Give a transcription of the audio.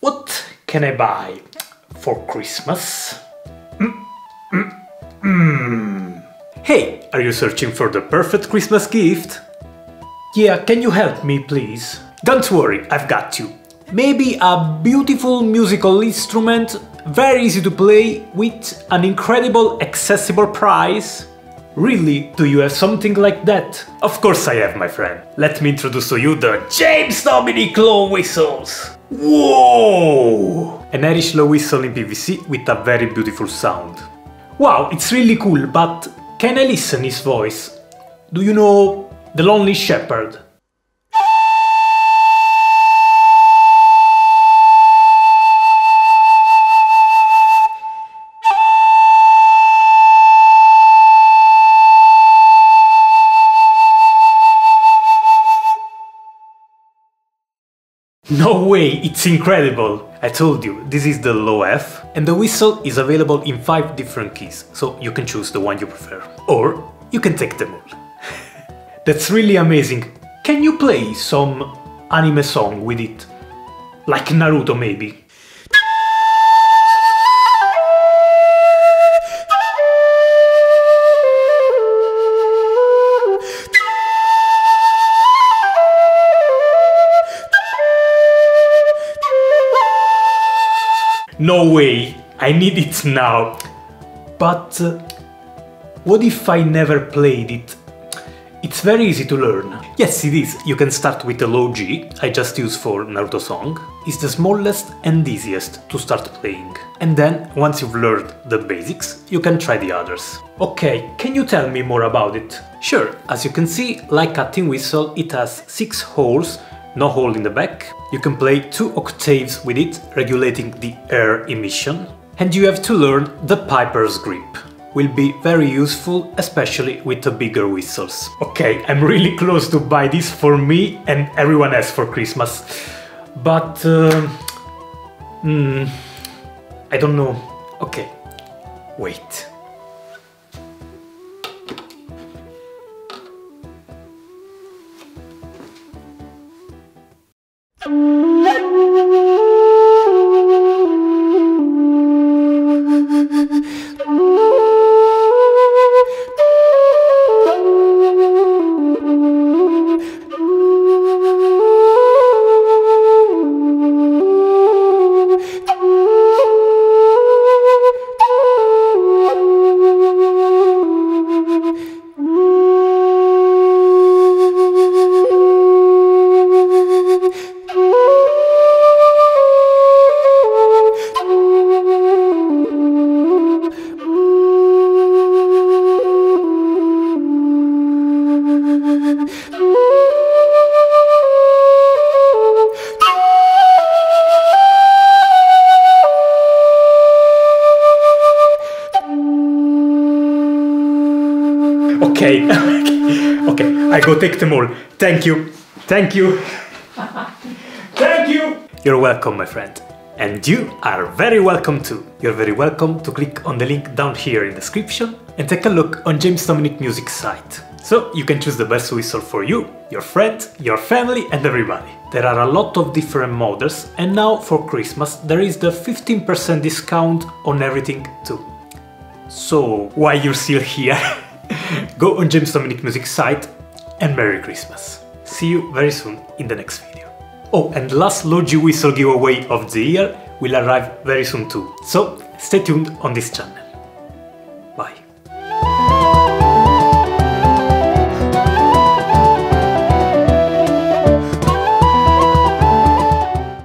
What can I buy for Christmas? Mm, mm, mm. Hey, are you searching for the perfect Christmas gift? Yeah, can you help me please? Don't worry, I've got you. Maybe a beautiful musical instrument, very easy to play, with an incredible accessible price? Really, do you have something like that? Of course I have, my friend. Let me introduce to you the James Dominic Low Whistles. Whoa! An Irish low whistle in PVC with a very beautiful sound. Wow, it's really cool, but can I listen his voice? Do you know The Lonely Shepherd? No way, it's incredible! I told you, this is the low F, and the whistle is available in 5 different keys, so you can choose the one you prefer. Or you can take them all. That's really amazing. Can you play some anime song with it? Like Naruto maybe? No way, I need it now. But uh, what if I never played it? It's very easy to learn. Yes, it is. You can start with the low G, I just use for Naruto song. It's the smallest and easiest to start playing. And then, once you've learned the basics, you can try the others. Okay, can you tell me more about it? Sure, as you can see, like a tin whistle, it has 6 holes no hole in the back. You can play two octaves with it, regulating the air emission. And you have to learn the piper's grip. Will be very useful, especially with the bigger whistles. Okay, I'm really close to buy this for me and everyone else for Christmas. But... Uh, mm, I don't know. Okay, wait. Mm-hmm. Okay, okay, I go take them all. Thank you, thank you, thank you. You're welcome, my friend. And you are very welcome too. You're very welcome to click on the link down here in the description and take a look on James Dominic Music site. So you can choose the best whistle for you, your friend, your family and everybody. There are a lot of different models and now for Christmas there is the 15% discount on everything too. So why you're still here? Go on James Dominic Music site and Merry Christmas. See you very soon in the next video. Oh, and last low G Whistle giveaway of the year will arrive very soon too, so stay tuned on this channel.